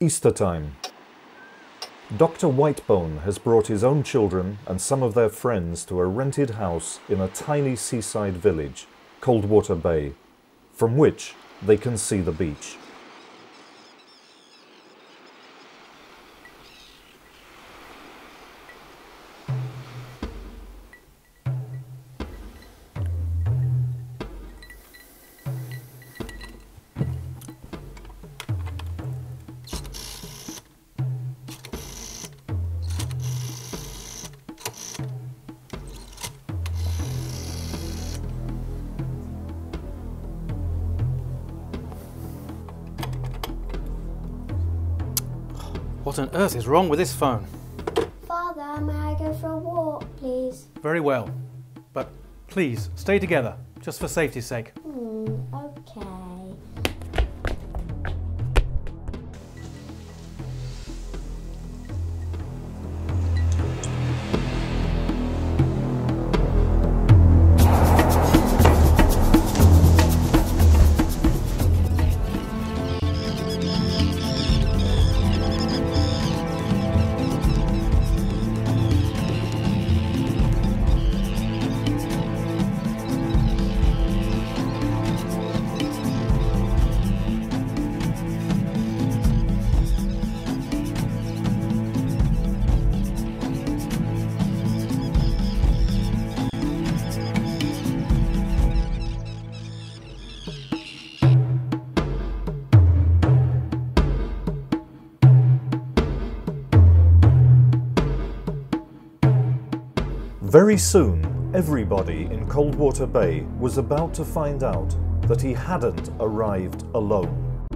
Easter time. Dr. Whitebone has brought his own children and some of their friends to a rented house in a tiny seaside village, Coldwater Bay, from which they can see the beach. What on earth is wrong with this phone? Father, may I go for a walk, please? Very well. But please, stay together, just for safety's sake. Hmm, okay. Very soon, everybody in Coldwater Bay was about to find out that he hadn't arrived alone.